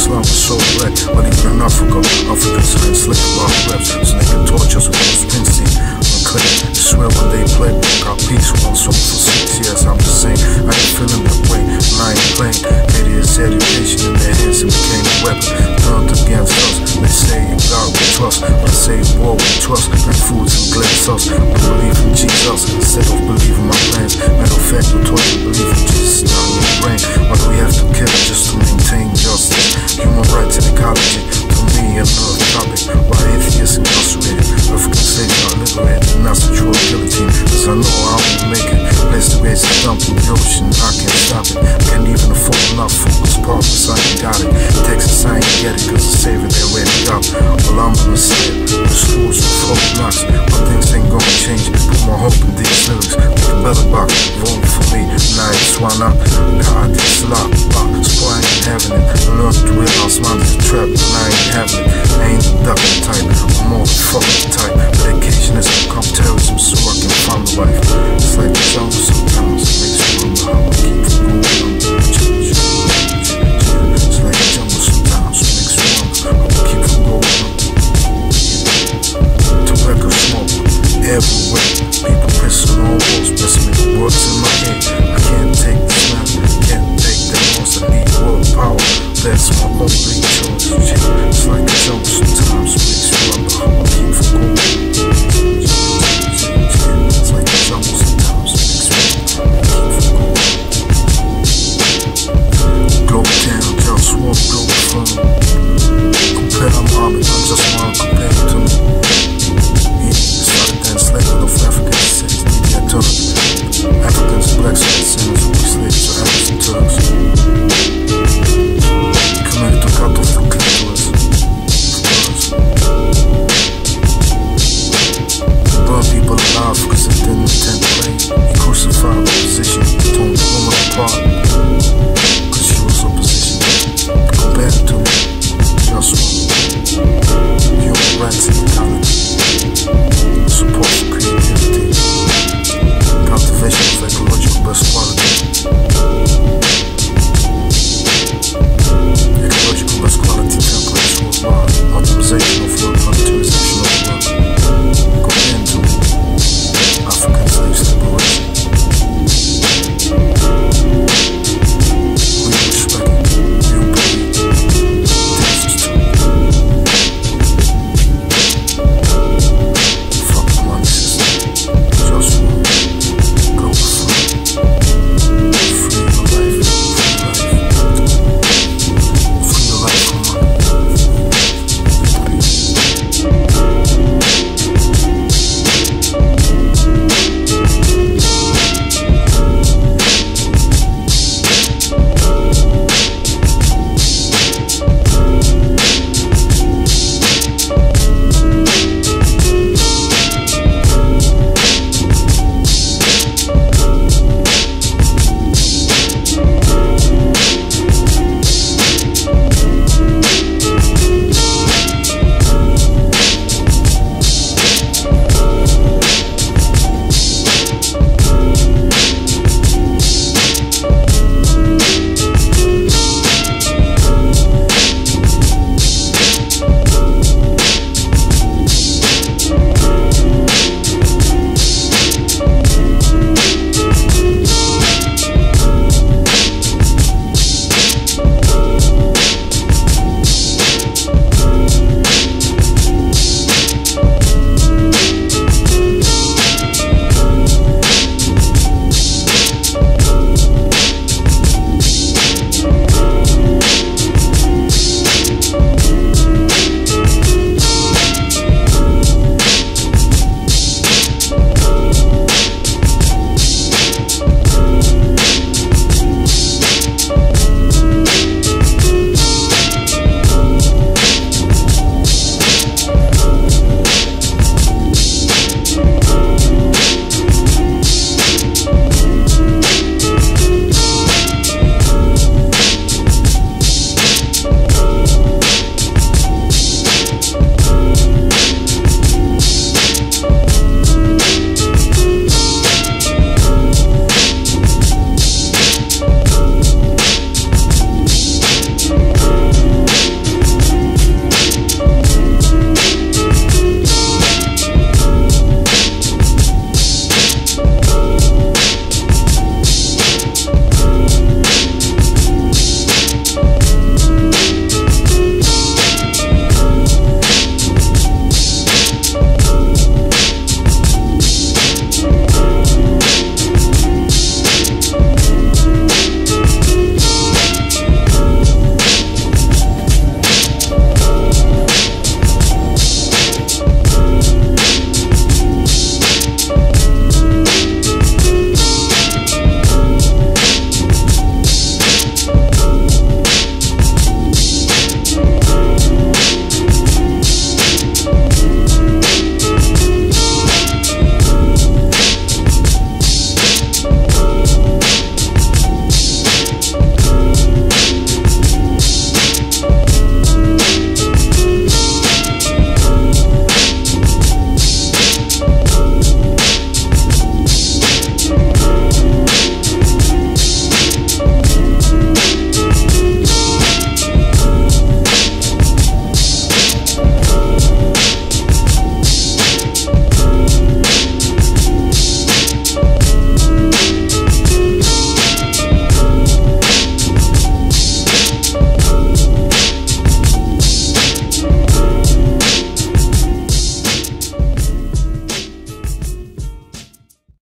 Islam is so red, but he's in Africa. Africans can slick long reps, so they can torture us with those pincy. Unclear, swear when they play, got peace, we won't for six years. I'm the same, I ain't feeling the way. luck, room for me, nice one up. God is luck, but spoil in heaven. Looked with us, man, trap, nine heaven. Ain't the that type, more fucking type. Medication is become terrorism, so I can find the life. It's like the show sometimes, makes you wonder how I keep from. It's like a jungle sometimes, makes you wonder how I keep from going. Tobacco smoke, everywhere.